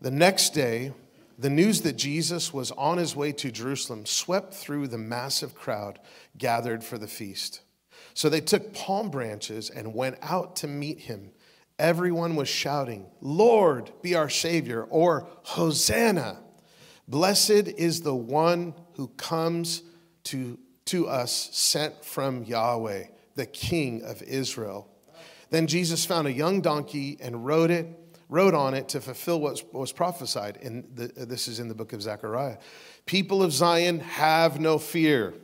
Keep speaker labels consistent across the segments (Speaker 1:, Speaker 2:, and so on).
Speaker 1: The next day, the news that Jesus was on his way to Jerusalem swept through the massive crowd gathered for the feast. So they took palm branches and went out to meet him. Everyone was shouting, Lord, be our Savior, or Hosanna. Blessed is the one who comes to, to us, sent from Yahweh, the King of Israel. Then Jesus found a young donkey and rode it, rode on it to fulfill what was prophesied. And this is in the book of Zechariah. People of Zion, have no fear.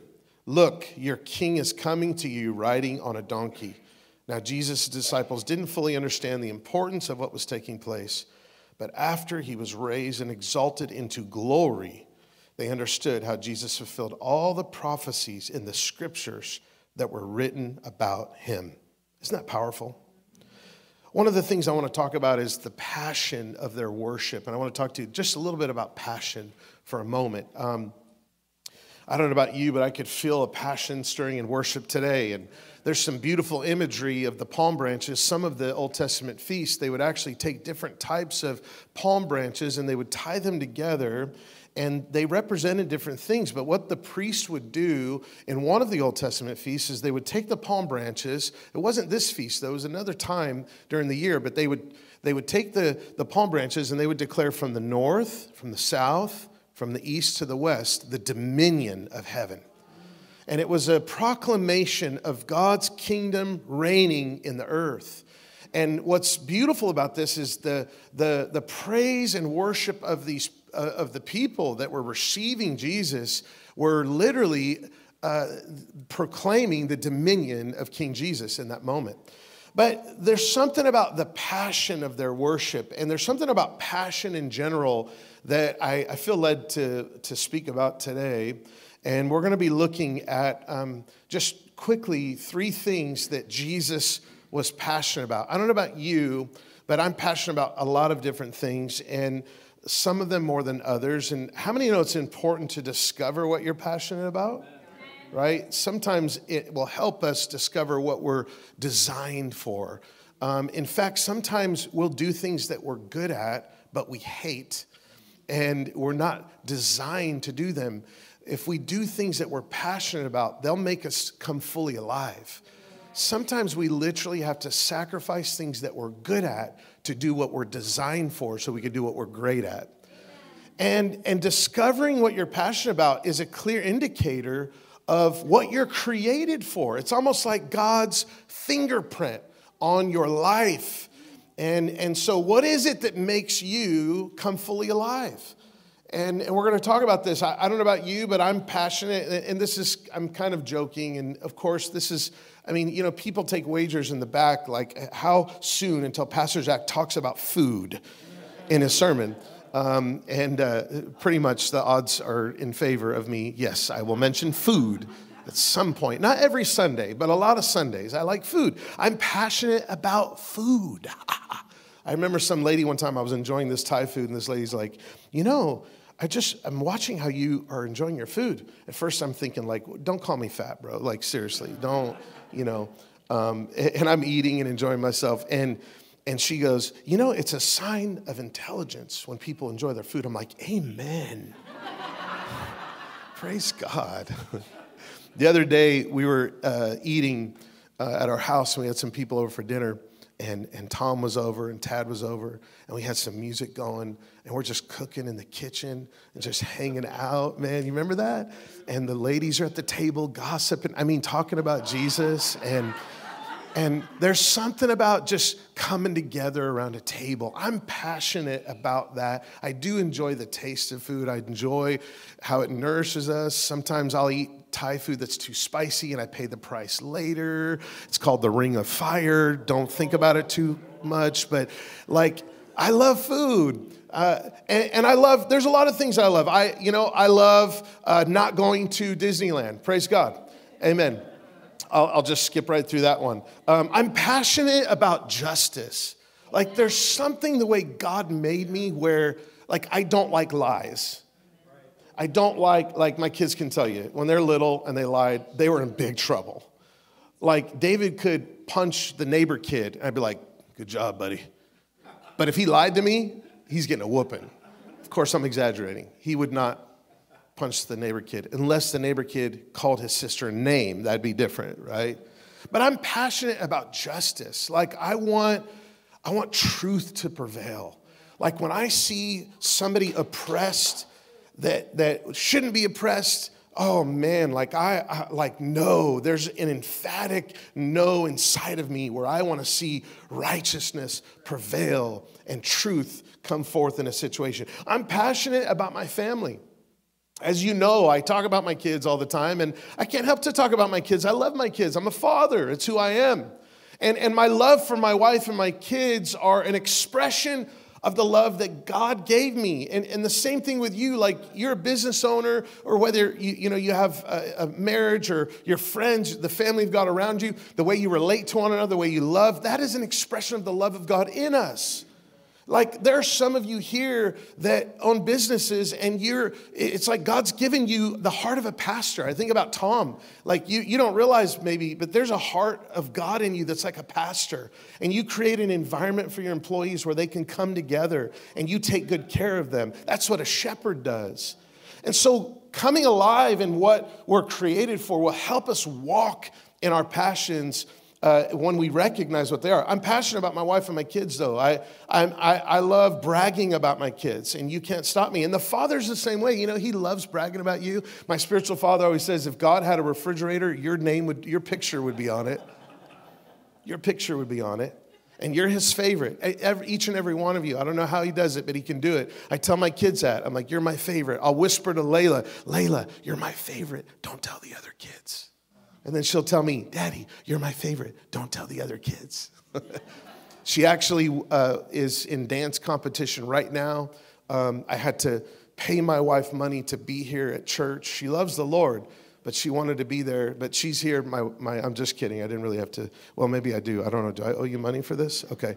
Speaker 1: Look, your king is coming to you riding on a donkey. Now, Jesus' disciples didn't fully understand the importance of what was taking place, but after he was raised and exalted into glory, they understood how Jesus fulfilled all the prophecies in the scriptures that were written about him. Isn't that powerful? One of the things I want to talk about is the passion of their worship. And I want to talk to you just a little bit about passion for a moment. Um, I don't know about you, but I could feel a passion stirring in worship today. And there's some beautiful imagery of the palm branches. Some of the Old Testament feasts, they would actually take different types of palm branches and they would tie them together and they represented different things. But what the priest would do in one of the Old Testament feasts is they would take the palm branches. It wasn't this feast, though, it was another time during the year, but they would, they would take the, the palm branches and they would declare from the north, from the south, from the east to the west, the dominion of heaven. And it was a proclamation of God's kingdom reigning in the earth. And what's beautiful about this is the, the, the praise and worship of, these, of the people that were receiving Jesus were literally uh, proclaiming the dominion of King Jesus in that moment. But there's something about the passion of their worship, and there's something about passion in general that I, I feel led to, to speak about today. And we're going to be looking at um, just quickly three things that Jesus was passionate about. I don't know about you, but I'm passionate about a lot of different things, and some of them more than others. And how many know it's important to discover what you're passionate about? Right? Sometimes it will help us discover what we're designed for. Um, in fact, sometimes we'll do things that we're good at, but we hate and we're not designed to do them. If we do things that we're passionate about, they'll make us come fully alive. Sometimes we literally have to sacrifice things that we're good at to do what we're designed for so we can do what we're great at. And, and discovering what you're passionate about is a clear indicator of what you're created for. It's almost like God's fingerprint on your life and, and so, what is it that makes you come fully alive? And, and we're going to talk about this. I, I, don't know about you, but I'm passionate. And this is, I'm kind of joking. And of course, this is, I mean, you know, people take wagers in the back, like how soon until Pastor Zack talks about food in his sermon. Um, and uh, pretty much the odds are in favor of me. Yes, I will mention food at some point. Not every Sunday, but a lot of Sundays. I like food. I'm passionate about food. I remember some lady one time I was enjoying this Thai food, and this lady's like, you know, I just I'm watching how you are enjoying your food. At first, I'm thinking like, don't call me fat, bro. Like seriously, don't, you know. Um, and I'm eating and enjoying myself, and and she goes, you know, it's a sign of intelligence when people enjoy their food. I'm like, amen. Praise God. The other day, we were uh, eating uh, at our house, and we had some people over for dinner. And, and Tom was over, and Tad was over, and we had some music going, and we're just cooking in the kitchen and just hanging out. Man, you remember that? And the ladies are at the table gossiping, I mean, talking about Jesus. And and there's something about just coming together around a table. I'm passionate about that. I do enjoy the taste of food. I enjoy how it nourishes us. Sometimes I'll eat Thai food that's too spicy and I pay the price later. It's called the ring of fire. Don't think about it too much, but like, I love food. Uh, and, and, I love, there's a lot of things I love. I, you know, I love uh, not going to Disneyland. Praise God. Amen. I'll, I'll just skip right through that one. Um, I'm passionate about justice. Like, there's something the way God made me where, like, I don't like lies. I don't like, like, my kids can tell you, when they're little and they lied, they were in big trouble. Like, David could punch the neighbor kid, and I'd be like, good job, buddy. But if he lied to me, he's getting a whooping. Of course, I'm exaggerating. He would not punch the neighbor kid unless the neighbor kid called his sister a name. That'd be different, right? But I'm passionate about justice. Like I want, I want truth to prevail. Like when I see somebody oppressed that, that shouldn't be oppressed, oh man, like I, I, like no, there's an emphatic no inside of me where I want to see righteousness prevail and truth come forth in a situation. I'm passionate about my family. As you know, I talk about my kids all the time, and I can't help to talk about my kids. I love my kids. I'm a father, it's who I am. And, and my love for my wife and my kids are an expression of the love that God gave me. And, and the same thing with you, like you're a business owner, or whether you, you know you have a, a marriage or your friends, the family of God around you, the way you relate to one another, the way you love, that is an expression of the love of God in us. Like there are some of you here that own businesses and you're it's like God's given you the heart of a pastor. I think about Tom. Like you you don't realize maybe, but there's a heart of God in you that's like a pastor. And you create an environment for your employees where they can come together and you take good care of them. That's what a shepherd does. And so coming alive in what we're created for will help us walk in our passions uh, when we recognize what they are. I'm passionate about my wife and my kids, though. I, I, I love bragging about my kids, and you can't stop me. And the father's the same way. You know, he loves bragging about you. My spiritual father always says, if God had a refrigerator, your name would, your picture would be on it. Your picture would be on it. And you're his favorite, every, each and every one of you. I don't know how he does it, but he can do it. I tell my kids that. I'm like, you're my favorite. I'll whisper to Layla, Layla, you're my favorite. Don't tell the other kids. And then she'll tell me, Daddy, you're my favorite. Don't tell the other kids. she actually uh, is in dance competition right now. Um, I had to pay my wife money to be here at church. She loves the Lord, but she wanted to be there. But she's here. My, my, I'm just kidding. I didn't really have to. Well, maybe I do. I don't know. Do I owe you money for this? Okay.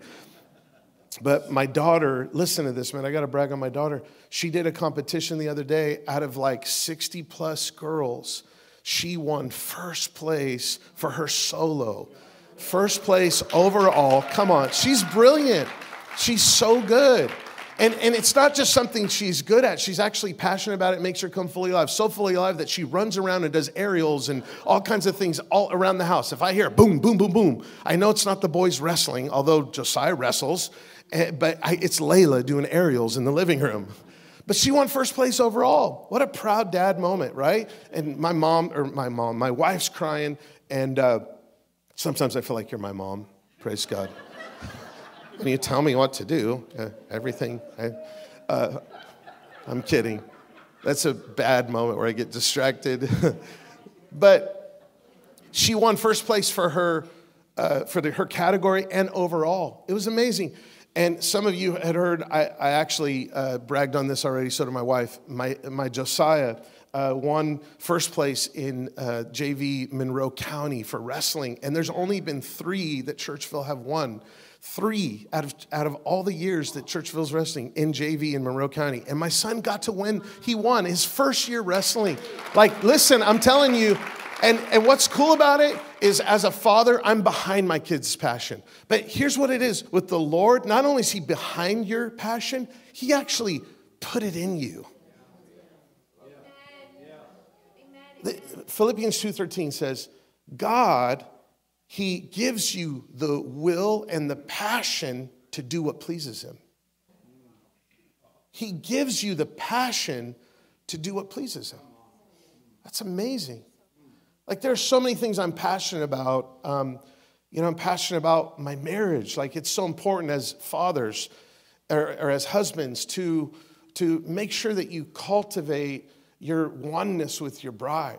Speaker 1: But my daughter, listen to this, man. I got to brag on my daughter. She did a competition the other day out of like 60 plus girls she won first place for her solo. First place overall. Come on, she's brilliant. She's so good. And, and it's not just something she's good at, she's actually passionate about it, makes her come fully alive. So fully alive that she runs around and does aerials and all kinds of things all around the house. If I hear boom, boom, boom, boom, I know it's not the boys wrestling, although Josiah wrestles, eh, but I, it's Layla doing aerials in the living room. But she won first place overall. What a proud dad moment, right? And my mom, or my mom, my wife's crying, and uh, sometimes I feel like you're my mom. Praise God. and you tell me what to do, uh, everything. I, uh, I'm kidding. That's a bad moment where I get distracted. but she won first place for her uh, for the, her category and overall. It was amazing. And some of you had heard, I, I actually uh, bragged on this already, so did my wife. My, my Josiah uh, won first place in uh, JV Monroe County for wrestling. And there's only been three that Churchville have won. Three out of, out of all the years that Churchville's wrestling in JV in Monroe County. And my son got to win. He won his first year wrestling. Like, listen, I'm telling you, and, and what's cool about it is as a father, I'm behind my kids' passion. But here's what it is with the Lord, not only is He behind your passion, He actually put it in you. The, Philippians 2:13 says, God, He gives you the will and the passion to do what pleases Him. He gives you the passion to do what pleases Him. That's amazing. Like, there are so many things I'm passionate about. Um, you know, I'm passionate about my marriage. Like, it's so important as fathers or, or as husbands to, to make sure that you cultivate your oneness with your bride.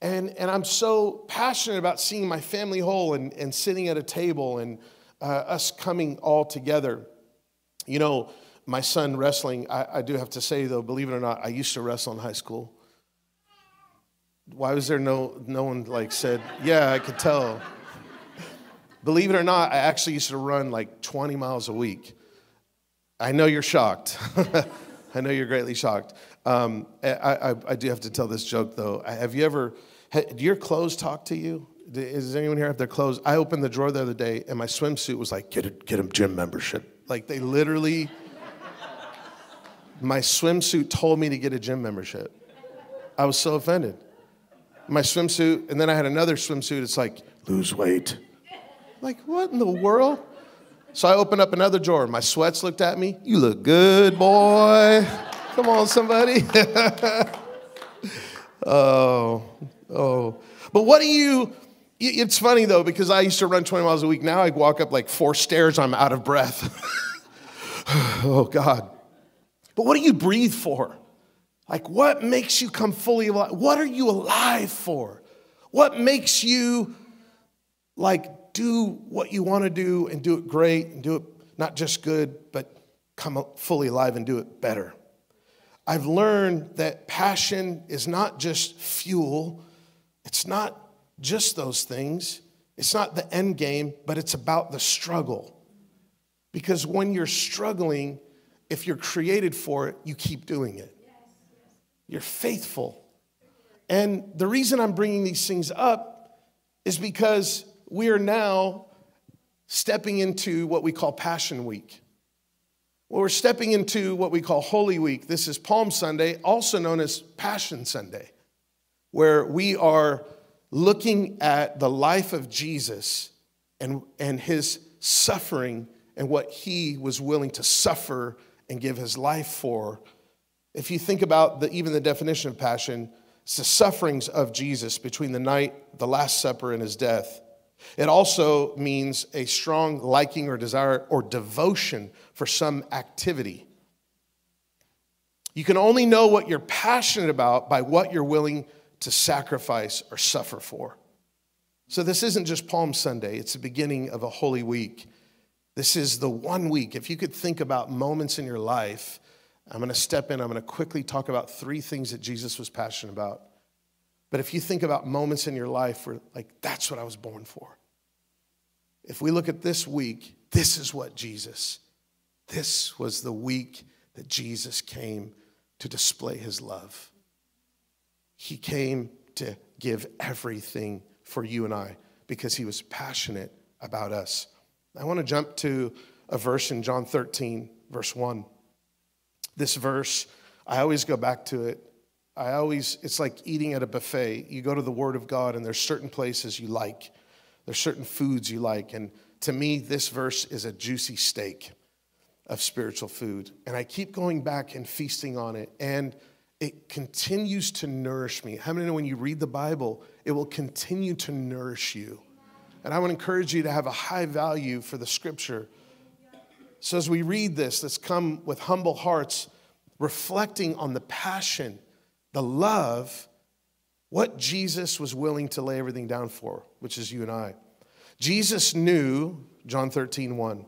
Speaker 1: And, and I'm so passionate about seeing my family whole and, and sitting at a table and uh, us coming all together. You know, my son wrestling, I, I do have to say though, believe it or not, I used to wrestle in high school. Why was there no, no one like said, yeah, I could tell. Believe it or not, I actually used to run like 20 miles a week. I know you're shocked. I know you're greatly shocked. Um, I, I, I, do have to tell this joke though. Have you ever, do your clothes talk to you? Does anyone here have their clothes? I opened the drawer the other day and my swimsuit was like, get a, get a gym membership. Like they literally, My swimsuit told me to get a gym membership. I was so offended. My swimsuit, and then I had another swimsuit. It's like, lose weight. Like, what in the world? So I opened up another drawer. My sweats looked at me. You look good, boy. Come on, somebody. oh, oh. But what do you, it's funny though, because I used to run 20 miles a week. Now I walk up like four stairs, I'm out of breath. oh, God. But what do you breathe for? Like, what makes you come fully alive? What are you alive for? What makes you like do what you want to do and do it great and do it not just good, but come fully alive and do it better? I've learned that passion is not just fuel, it's not just those things, it's not the end game, but it's about the struggle. Because when you're struggling, if you're created for it, you keep doing it. You're faithful. And the reason I'm bringing these things up is because we are now stepping into what we call Passion Week. Well, we're stepping into what we call Holy Week. This is Palm Sunday, also known as Passion Sunday, where we are looking at the life of Jesus and, and his suffering and what he was willing to suffer and give his life for if you think about the, even the definition of passion, it's the sufferings of Jesus between the night, the Last Supper, and his death. It also means a strong liking or desire or devotion for some activity. You can only know what you're passionate about by what you're willing to sacrifice or suffer for. So, this isn't just Palm Sunday, it's the beginning of a holy week. This is the one week. If you could think about moments in your life I'm going to step in. I'm going to quickly talk about three things that Jesus was passionate about. But if you think about moments in your life where, like, that's what I was born for. If we look at this week, this is what Jesus, this was the week that Jesus came to display his love. He came to give everything for you and I because he was passionate about us. I want to jump to a verse in John 13, verse 1. This verse, I always go back to it. I always, it's like eating at a buffet. You go to the Word of God, and there's certain places you like, there's certain foods you like. And to me, this verse is a juicy steak of spiritual food. And I keep going back and feasting on it, and it continues to nourish me. How many know when you read the Bible, it will continue to nourish you? And I would encourage you to have a high value for the scripture so, as we read this, let's come with humble hearts, reflecting on the passion, the love, what Jesus was willing to lay everything down for, which is you and I. Jesus knew, John 13, 1,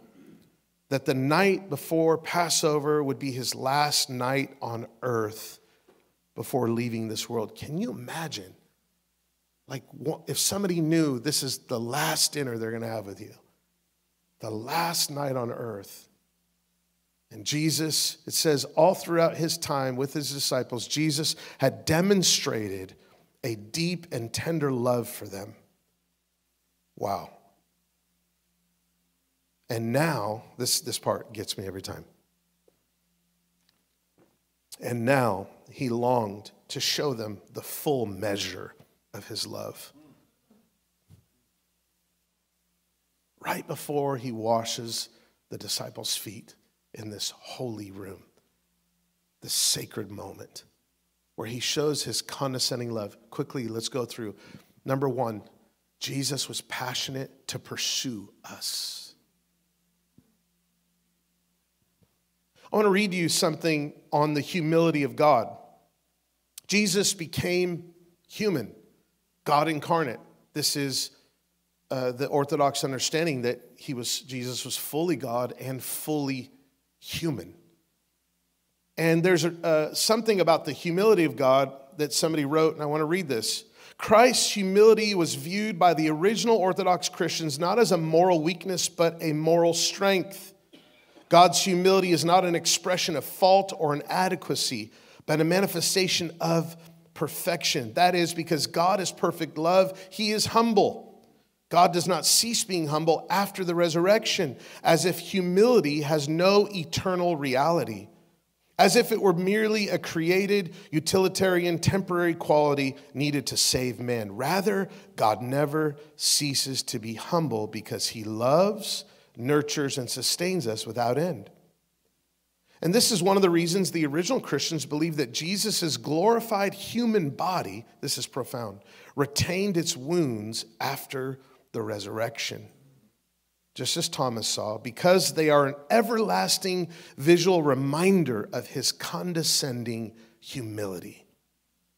Speaker 1: that the night before Passover would be his last night on earth before leaving this world. Can you imagine? Like, if somebody knew this is the last dinner they're going to have with you, the last night on earth, and Jesus, it says, all throughout his time with his disciples, Jesus had demonstrated a deep and tender love for them. Wow. And now, this, this part gets me every time. And now he longed to show them the full measure of his love. Right before he washes the disciples' feet in this holy room, this sacred moment where he shows his condescending love. Quickly, let's go through. Number one, Jesus was passionate to pursue us. I want to read you something on the humility of God. Jesus became human, God incarnate. This is uh, the Orthodox understanding that he was Jesus was fully God and fully human. And there's a, uh, something about the humility of God that somebody wrote, and I want to read this. Christ's humility was viewed by the original Orthodox Christians not as a moral weakness, but a moral strength. God's humility is not an expression of fault or inadequacy, but a manifestation of perfection. That is because God is perfect love, He is humble. God does not cease being humble after the resurrection, as if humility has no eternal reality. as if it were merely a created, utilitarian, temporary quality needed to save men. Rather, God never ceases to be humble because he loves, nurtures, and sustains us without end. And this is one of the reasons the original Christians believed that Jesus' glorified human body, this is profound, retained its wounds after the resurrection just as Thomas saw, because they are an everlasting visual reminder of his condescending humility.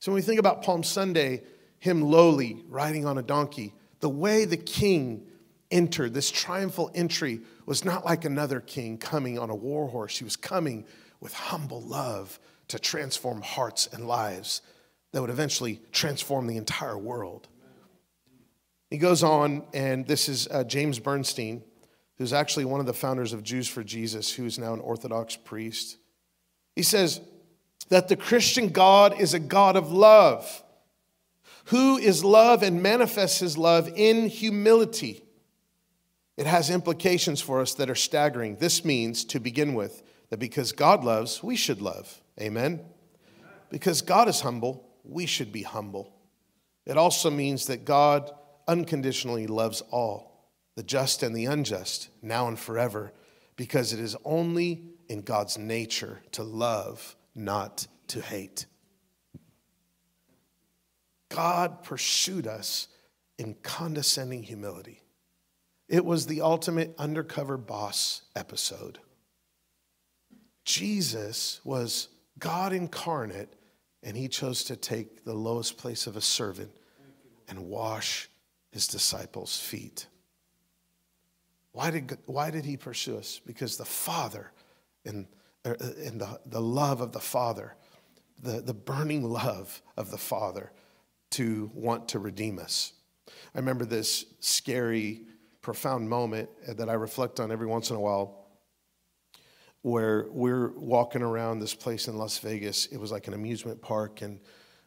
Speaker 1: So when we think about Palm Sunday, him lowly riding on a donkey, the way the king entered, this triumphal entry, was not like another king coming on a war horse. He was coming with humble love to transform hearts and lives that would eventually transform the entire world. He goes on, and this is uh, James Bernstein who's actually one of the founders of Jews for Jesus, who is now an Orthodox priest. He says that the Christian God is a God of love, who is love and manifests his love in humility. It has implications for us that are staggering. This means, to begin with, that because God loves, we should love. Amen? Because God is humble, we should be humble. It also means that God unconditionally loves all the just and the unjust, now and forever, because it is only in God's nature to love, not to hate. God pursued us in condescending humility. It was the ultimate undercover boss episode. Jesus was God incarnate, and he chose to take the lowest place of a servant and wash his disciples' feet. Why did, why did he pursue us? Because the Father and, uh, and the, the love of the Father, the, the burning love of the Father to want to redeem us. I remember this scary, profound moment that I reflect on every once in a while where we're walking around this place in Las Vegas. It was like an amusement park, and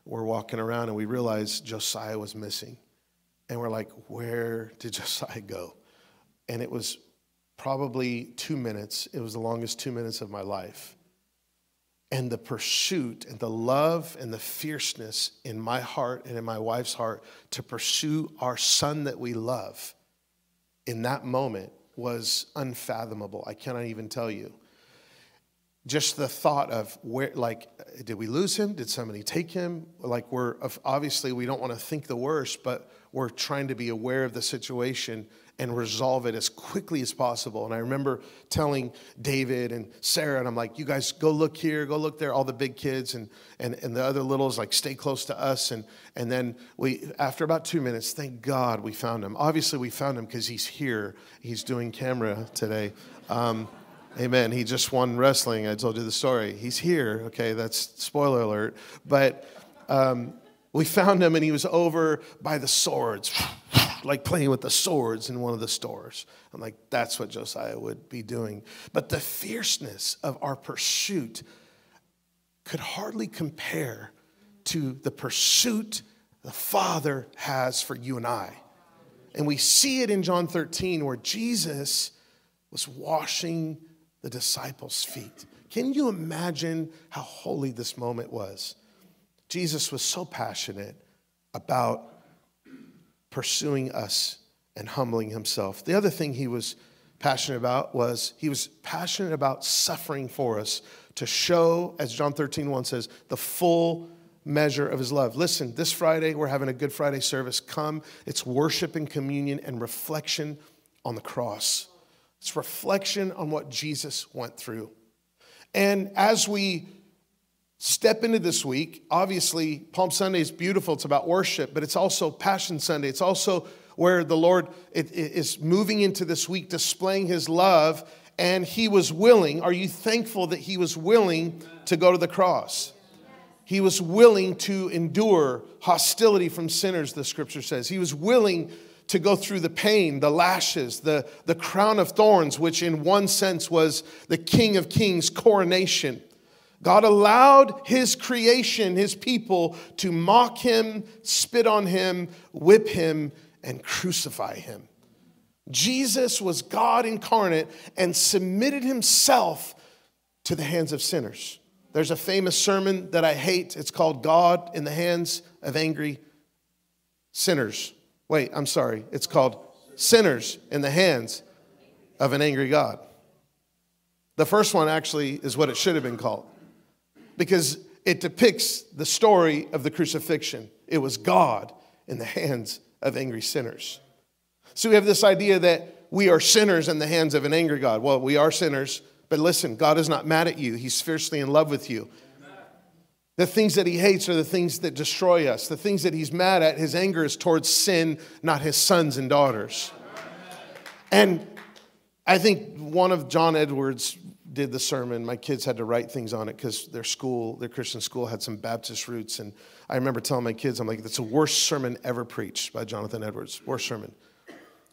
Speaker 1: we're walking around and we realized Josiah was missing. And we're like, where did Josiah go? and it was probably two minutes. It was the longest two minutes of my life. And the pursuit and the love and the fierceness in my heart and in my wife's heart to pursue our son that we love in that moment was unfathomable. I cannot even tell you. Just the thought of where, like, did we lose him? Did somebody take him? Like, we're obviously, we don't want to think the worst, but we're trying to be aware of the situation and resolve it as quickly as possible. And I remember telling David and Sarah, and I'm like, you guys go look here, go look there, all the big kids and, and, and the other littles, like, stay close to us. And, and then we, after about two minutes, thank God we found him. Obviously, we found him because he's here. He's doing camera today. Um, amen. He just won wrestling. I told you the story. He's here. Okay, that's spoiler alert. But um, we found him, and he was over by the swords like playing with the swords in one of the stores. I'm like, that's what Josiah would be doing. But the fierceness of our pursuit could hardly compare to the pursuit the Father has for you and I. And we see it in John 13 where Jesus was washing the disciples' feet. Can you imagine how holy this moment was? Jesus was so passionate about pursuing us and humbling himself. The other thing he was passionate about was he was passionate about suffering for us to show, as John 13, 1 says, the full measure of his love. Listen, this Friday, we're having a Good Friday service. Come, it's worship and communion and reflection on the cross. It's reflection on what Jesus went through. And as we step into this week. Obviously, Palm Sunday is beautiful. It's about worship, but it's also Passion Sunday. It's also where the Lord is moving into this week, displaying his love, and he was willing. Are you thankful that he was willing to go to the cross? He was willing to endure hostility from sinners, the scripture says. He was willing to go through the pain, the lashes, the, the crown of thorns, which in one sense was the King of Kings' coronation. God allowed his creation, his people, to mock him, spit on him, whip him, and crucify him. Jesus was God incarnate and submitted himself to the hands of sinners. There's a famous sermon that I hate. It's called God in the Hands of Angry Sinners. Wait, I'm sorry. It's called Sinners in the Hands of an Angry God. The first one actually is what it should have been called because it depicts the story of the crucifixion. It was God in the hands of angry sinners. So we have this idea that we are sinners in the hands of an angry God. Well, we are sinners, but listen, God is not mad at you, He's fiercely in love with you. The things that he hates are the things that destroy us. The things that he's mad at, his anger is towards sin, not his sons and daughters. And I think one of John Edwards' did the sermon, my kids had to write things on it because their school, their Christian school, had some Baptist roots. And I remember telling my kids, I'm like, that's the worst sermon ever preached by Jonathan Edwards. Worst sermon.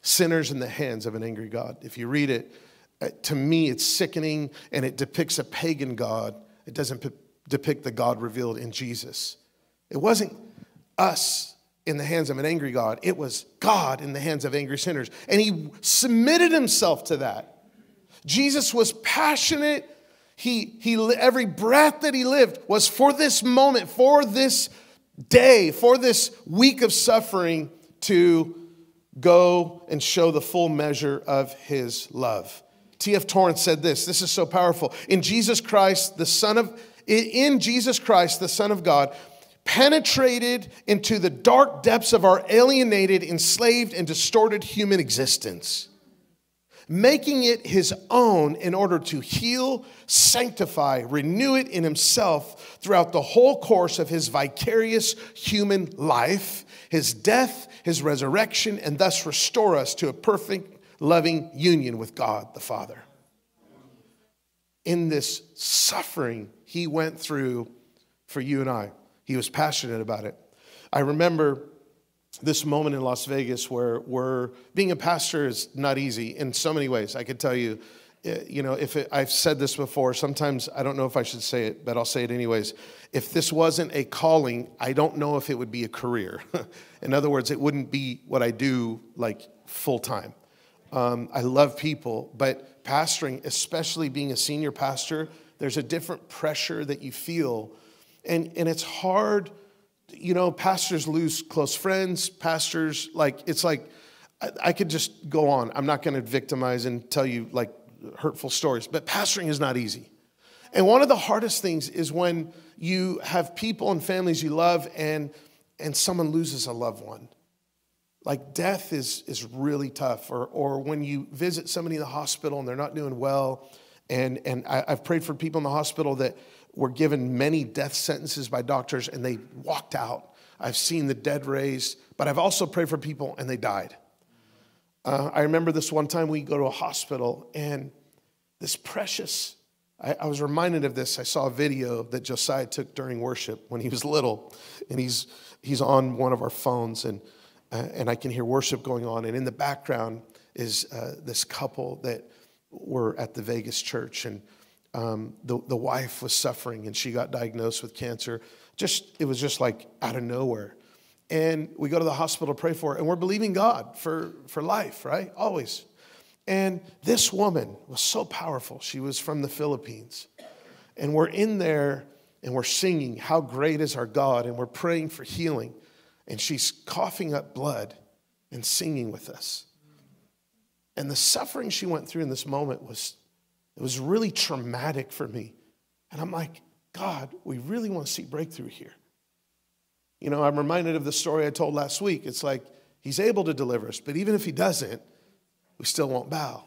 Speaker 1: Sinners in the hands of an angry God. If you read it, uh, to me, it's sickening and it depicts a pagan God. It doesn't depict the God revealed in Jesus. It wasn't us in the hands of an angry God, it was God in the hands of angry sinners. And he submitted himself to that. Jesus was passionate. He, he, every breath that he lived was for this moment, for this day, for this week of suffering to go and show the full measure of his love. T.F. Torrance said this this is so powerful. In Jesus Christ, the Son of in Jesus Christ, the Son of God, penetrated into the dark depths of our alienated, enslaved, and distorted human existence making it his own in order to heal, sanctify, renew it in himself throughout the whole course of his vicarious human life, his death, his resurrection, and thus restore us to a perfect, loving union with God the Father. In this suffering he went through for you and I, he was passionate about it. I remember this moment in Las Vegas where we're being a pastor is not easy in so many ways. I could tell you, eh, you know, if it, I've said this before, sometimes I don't know if I should say it, but I'll say it anyways. If this wasn't a calling, I don't know if it would be a career. in other words, it wouldn't be what I do like full time. Um, I love people, but pastoring, especially being a senior pastor, there's a different pressure that you feel. And, and it's hard you know, pastors lose close friends, pastors, like, it's like, I, I could just go on. I'm not going to victimize and tell you like hurtful stories, but pastoring is not easy. And one of the hardest things is when you have people and families you love and, and someone loses a loved one. Like death is, is really tough. Or, or when you visit somebody in the hospital and they're not doing well. And, and I, I've prayed for people in the hospital that were given many death sentences by doctors and they walked out. I've seen the dead raised, but I've also prayed for people and they died. Uh, I remember this one time we go to a hospital and this precious, I, I, was reminded of this. I saw a video that Josiah took during worship when he was little, and he's, he's on one of our phones, and, uh, and I can hear worship going on. And in the background is uh, this couple that were at the Vegas church, and um, the, the wife was suffering and she got diagnosed with cancer. Just it was just like out of nowhere. And we go to the hospital to pray for her, and we're believing God for, for life, right? Always. And this woman was so powerful. She was from the Philippines. And we're in there and we're singing, How Great is Our God, and we're praying for healing. And she's coughing up blood and singing with us. And the suffering she went through in this moment was it was really traumatic for me. And I'm like, God, we really want to see breakthrough here. You know, I'm reminded of the story I told last week. It's like he's able to deliver us, but even if he doesn't, we still won't bow.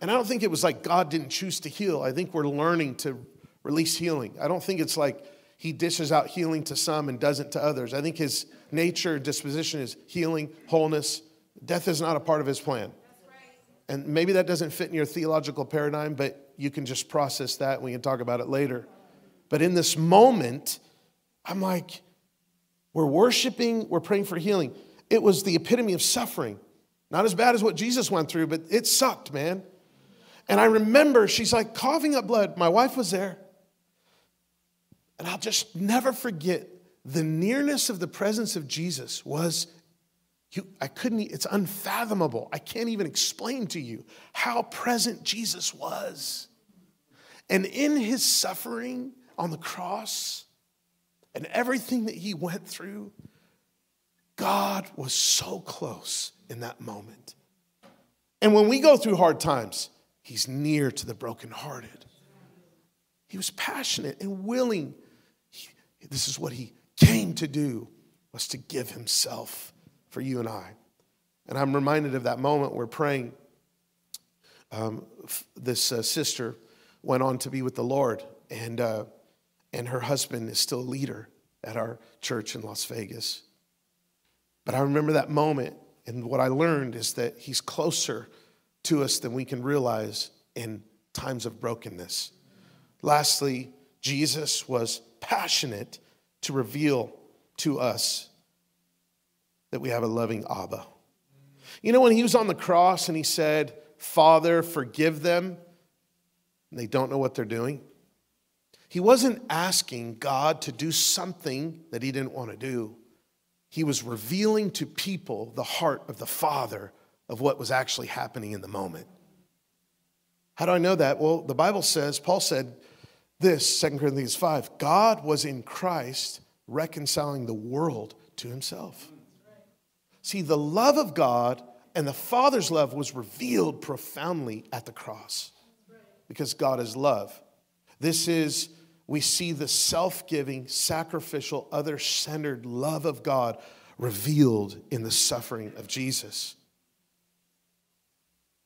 Speaker 1: And I don't think it was like God didn't choose to heal. I think we're learning to release healing. I don't think it's like he dishes out healing to some and doesn't to others. I think his nature, disposition is healing, wholeness. Death is not a part of his plan. And maybe that doesn't fit in your theological paradigm, but you can just process that. We can talk about it later. But in this moment, I'm like, we're worshiping, we're praying for healing. It was the epitome of suffering. Not as bad as what Jesus went through, but it sucked, man. And I remember she's like coughing up blood. My wife was there. And I'll just never forget the nearness of the presence of Jesus was you, I couldn't, it's unfathomable. I can't even explain to you how present Jesus was. And in his suffering on the cross and everything that he went through, God was so close in that moment. And when we go through hard times, he's near to the brokenhearted. He was passionate and willing. He, this is what he came to do was to give himself for you and I. And I'm reminded of that moment where praying, um, this uh, sister went on to be with the Lord, and, uh, and her husband is still a leader at our church in Las Vegas. But I remember that moment, and what I learned is that he's closer to us than we can realize in times of brokenness. Lastly, Jesus was passionate to reveal to us that we have a loving Abba. You know, when he was on the cross and he said, Father, forgive them, and they don't know what they're doing, he wasn't asking God to do something that he didn't want to do. He was revealing to people the heart of the Father of what was actually happening in the moment. How do I know that? Well, the Bible says, Paul said this, 2 Corinthians 5 God was in Christ reconciling the world to himself. See, the love of God and the Father's love was revealed profoundly at the cross because God is love. This is, we see the self giving, sacrificial, other centered love of God revealed in the suffering of Jesus.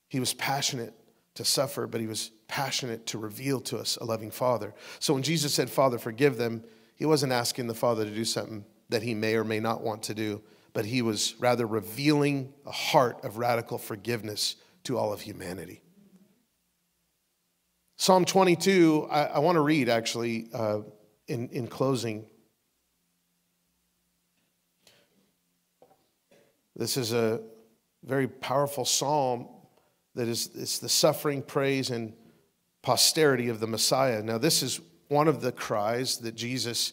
Speaker 1: He was passionate to suffer, but he was passionate to reveal to us a loving Father. So when Jesus said, Father, forgive them, he wasn't asking the Father to do something that he may or may not want to do, but he was rather revealing a heart of radical forgiveness to all of humanity. Psalm 22, I, I want to read actually uh, in, in closing. This is a very powerful psalm that is it's the suffering, praise, and posterity of the Messiah. Now, this is one of the cries that Jesus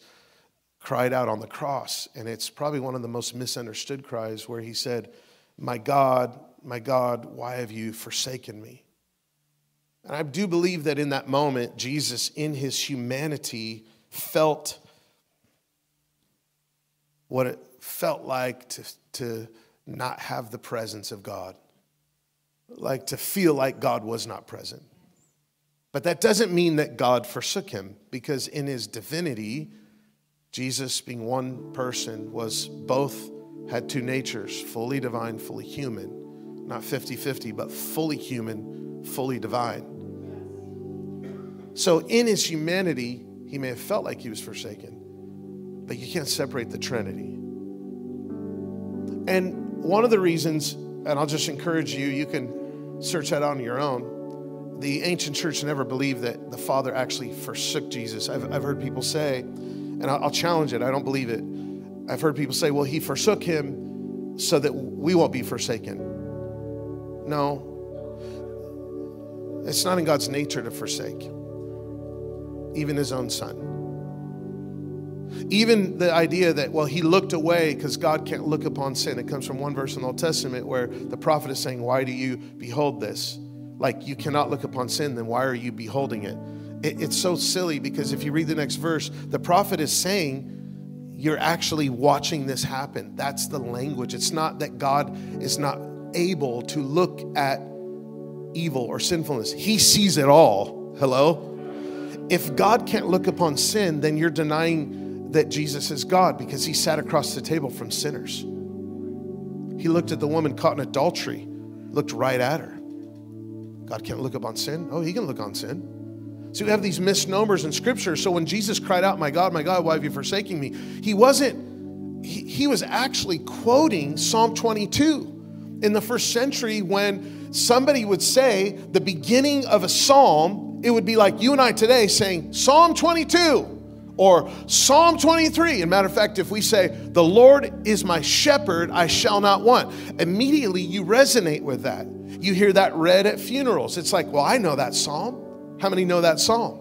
Speaker 1: cried out on the cross, and it's probably one of the most misunderstood cries where he said, My God, my God, why have you forsaken me? And I do believe that in that moment, Jesus, in his humanity, felt what it felt like to, to not have the presence of God like to feel like God was not present. But that doesn't mean that God forsook him, because in his divinity, Jesus, being one person, was both, had two natures fully divine, fully human. Not 50 50, but fully human, fully divine. So in his humanity, he may have felt like he was forsaken, but you can't separate the Trinity. And one of the reasons, and I'll just encourage you, you can search that on your own. The ancient church never believed that the Father actually forsook Jesus. I've, I've heard people say, and I'll, challenge it, I don't believe it. I've heard people say, well, he forsook him so that we won't be forsaken. No, it's not in God's nature to forsake, even his own son. Even the idea that, well, he looked away because God can't look upon sin. It comes from one verse in the Old Testament where the prophet is saying, Why do you behold this? Like, you cannot look upon sin, then why are you beholding it? It it's so silly because if you read the next verse, the prophet is saying, You're actually watching this happen. That's the language. It's not that God is not able to look at evil or sinfulness, He sees it all. Hello? If God can't look upon sin, then you're denying that Jesus is God because he sat across the table from sinners. He looked at the woman caught in adultery, looked right at her. God can't look upon sin. Oh, he can look on sin. So we have these misnomers in scripture. So when Jesus cried out, My God, my God, why have you forsaken me? He wasn't, he, he was actually quoting Psalm 22 in the first century when somebody would say the beginning of a psalm, it would be like you and I today saying, Psalm 22. Or Psalm 23. And matter of fact, if we say, The Lord is my shepherd, I shall not want, immediately you resonate with that. You hear that read at funerals. It's like, Well, I know that psalm. How many know that psalm?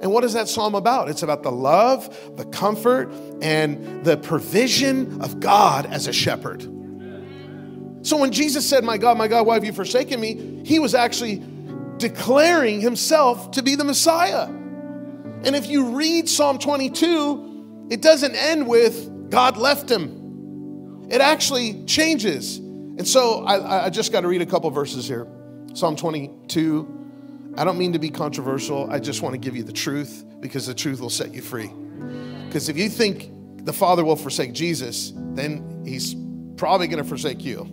Speaker 1: And what is that psalm about? It's about the love, the comfort, and the provision of God as a shepherd. So when Jesus said, My God, my God, why have you forsaken me? He was actually declaring himself to be the Messiah. And if you read Psalm 22, it doesn't end with God left him. It actually changes. And so I, I just got to read a couple verses here. Psalm 22. I don't mean to be controversial. I just want to give you the truth because the truth will set you free. Because if you think the Father will forsake Jesus, then he's probably going to forsake you.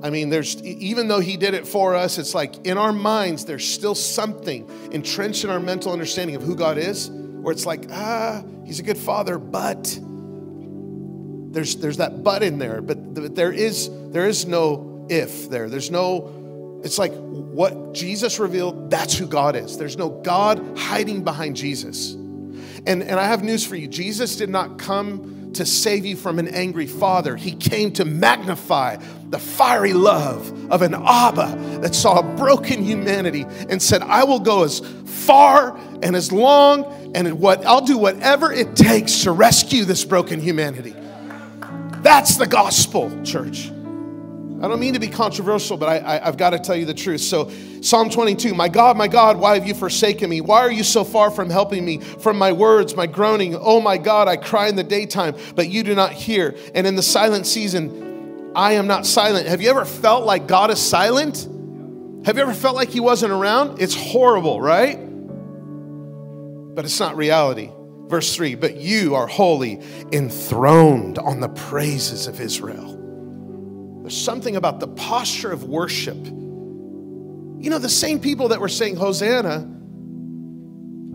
Speaker 1: I mean, there's even though he did it for us, it's like in our minds, there's still something entrenched in our mental understanding of who God is, where it's like, ah, he's a good father, but there's there's that but in there, but there is there is no if there. There's no, it's like what Jesus revealed, that's who God is. There's no God hiding behind Jesus. And, and I have news for you. Jesus did not come to save you from an angry father. He came to magnify the fiery love of an Abba that saw a broken humanity and said, I will go as far and as long and what I'll do whatever it takes to rescue this broken humanity. That's the gospel, church. I don't mean to be controversial, but I, have got to tell you the truth. So, Psalm 22 My God, my God, why have you forsaken me? Why are you so far from helping me? From my words, my groaning, oh my God, I cry in the daytime, but you do not hear. And in the silent season, I am not silent. Have you ever felt like God is silent? Have you ever felt like He wasn't around? It's horrible, right? But it's not reality. Verse 3 But you are holy, enthroned on the praises of Israel. There's something about the posture of worship. You know, the same people that were saying Hosanna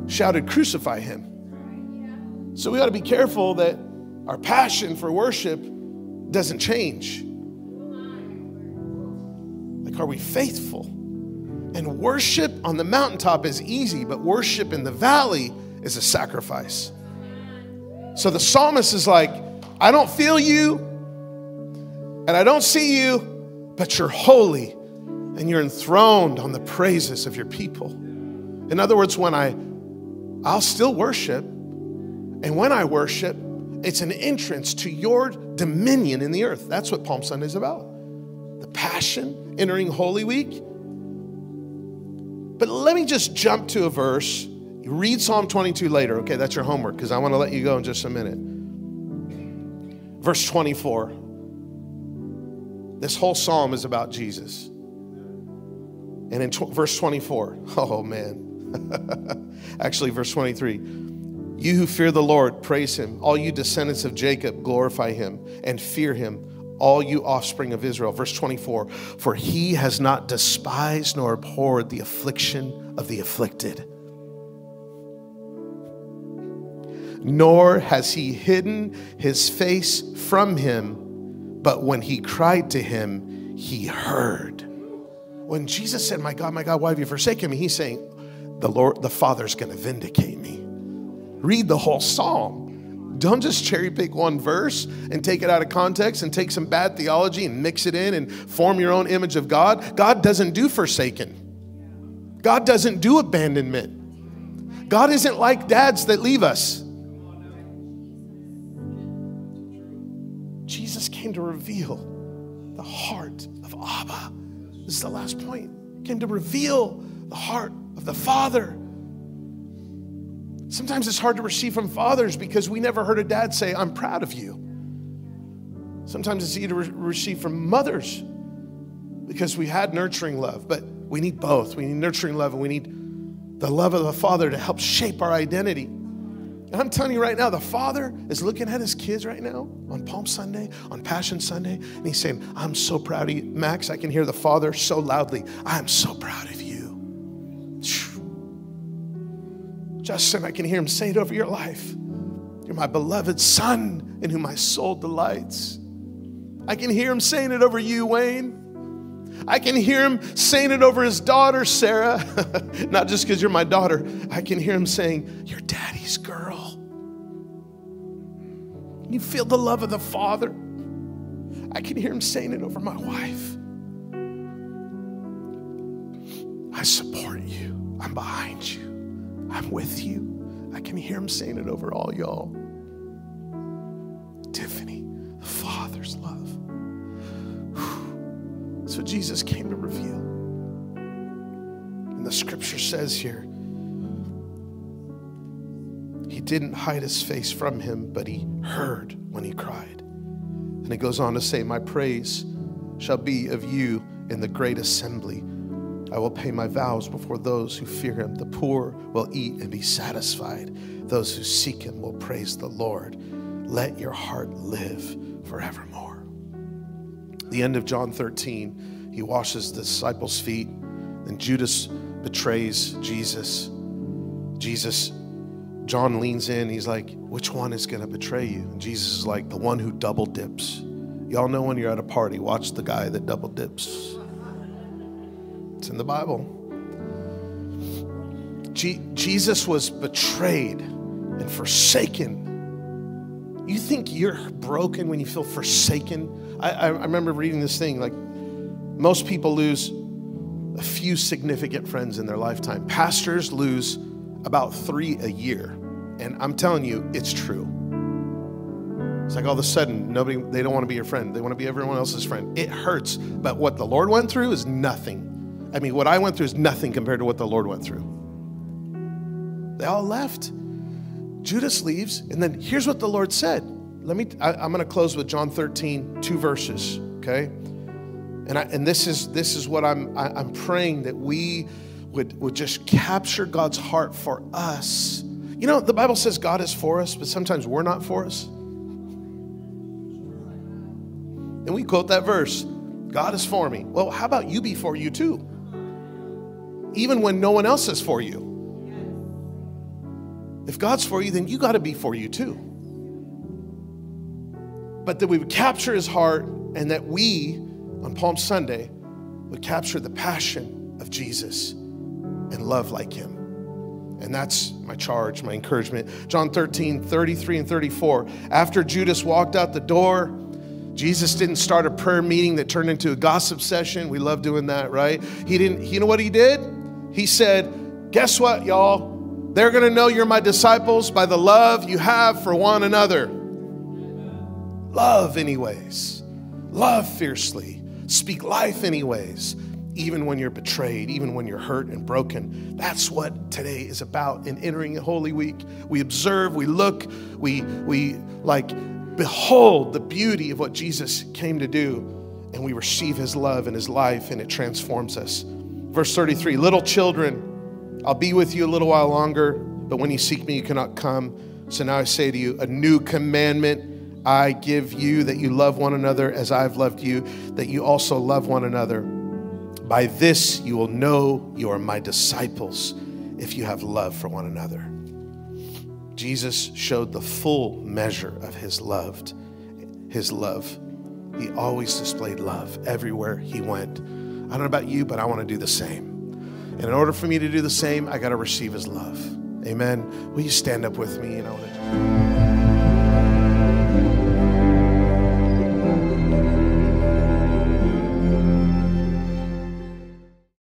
Speaker 1: shouted, Crucify him. So we ought to be careful that our passion for worship doesn't change. Like, are we faithful? And worship on the mountaintop is easy, but worship in the valley is a sacrifice. So the psalmist is like, I don't feel you, and I don't see you, but you're holy and you're enthroned on the praises of your people. In other words, when I, I'll still worship, and when I worship, it's an entrance to your dominion in the earth. That's what Palm Sunday is about. The passion entering Holy Week. But let me just jump to a verse. You read Psalm 22 later. Okay, that's your homework because I want to let you go in just a minute. Verse 24. This whole psalm is about Jesus. And in tw- verse 24, oh man, actually, verse 23, you who fear the Lord, praise him. All you descendants of Jacob, glorify him and fear him. All you offspring of Israel. Verse 24, for he has not despised nor abhorred the affliction of the afflicted, nor has he hidden his face from him but when he cried to him, he heard. When Jesus said, My God, my God, why have you forsaken me? He's saying, The Lord, the Father's gonna vindicate me. Read the whole psalm. Don't just cherry pick one verse and take it out of context and take some bad theology and mix it in and form your own image of God. God doesn't do forsaken. God doesn't do abandonment. God isn't like dads that leave us. Came to reveal the heart of Abba. This is the last point. He came to reveal the heart of the Father. Sometimes it's hard to receive from fathers because we never heard a dad say, I'm proud of you. Sometimes it's easy to re- receive from mothers because we had nurturing love, but we need both. We need nurturing love and we need the love of the Father to help shape our identity. And I'm telling you right now, the father is looking at his kids right now on Palm Sunday, on Passion Sunday, and he's saying, I'm so proud of you. Max, I can hear the father so loudly. I'm so proud of you. Justin, I can hear him say it over your life. You're my beloved son in whom my soul delights. I can hear him saying it over you, Wayne. I can hear him saying it over his daughter, Sarah. Not just because you're my daughter, I can hear him saying, You're daddy's girl. You feel the love of the Father. I can hear him saying it over my wife. I support you. I'm behind you. I'm with you. I can hear him saying it over all y'all. Tiffany, the Father's love. That's what Jesus came to reveal. And the scripture says here He didn't hide his face from him, but he heard when he cried. And he goes on to say, My praise shall be of you in the great assembly. I will pay my vows before those who fear him. The poor will eat and be satisfied. Those who seek him will praise the Lord. Let your heart live forevermore. The end of John 13, he washes the disciples' feet. Then Judas betrays Jesus. Jesus, John leans in. He's like, Which one is going to betray you? And Jesus is like, The one who double dips. Y'all know when you're at a party, watch the guy that double dips. It's in the Bible. Jesus was betrayed and forsaken. You think you're broken when you feel forsaken? I, I, remember reading this thing like most people lose a few significant friends in their lifetime. Pastors lose about three a year. And I'm telling you, it's true. It's like all of a sudden, nobody, they don't want to be your friend. They want to be everyone else's friend. It hurts. But what the Lord went through is nothing. I mean, what I went through is nothing compared to what the Lord went through. They all left. Judas leaves. And then here's what the Lord said. Let me, I, am going to close with John 13, two verses, okay? And, I, and this is this is what I'm I, I'm praying that we would, would just capture God's heart for us. You know, the Bible says God is for us, but sometimes we're not for us. And we quote that verse God is for me. Well, how about you be for you too? Even when no one else is for you. If God's for you, then you got to be for you too. But that we would capture his heart and that we, on Palm Sunday, would capture the passion of Jesus and love like him. And that's my charge, my encouragement. John 13, 33 and 34. After Judas walked out the door, Jesus didn't start a prayer meeting that turned into a gossip session. We love doing that, right? He didn't, you know what he did? He said, Guess what, y'all? They're gonna know you're my disciples by the love you have for one another. Love, anyways. Love fiercely. Speak life, anyways even when you're betrayed, even when you're hurt and broken. That's what today is about in entering Holy Week. We observe, we look, we, we like behold the beauty of what Jesus came to do, and we receive his love and his life, and it transforms us. Verse 33 Little children, I'll be with you a little while longer, but when you seek me, you cannot come. So now I say to you, a new commandment I give you that you love one another as I've loved you, that you also love one another. By this you will know you are my disciples if you have love for one another. Jesus showed the full measure of his loved, his love. He always displayed love everywhere he went. I don't know about you, but I want to do the same. And in order for me to do the same, I got to receive his love. Amen. Will you stand up with me? You know.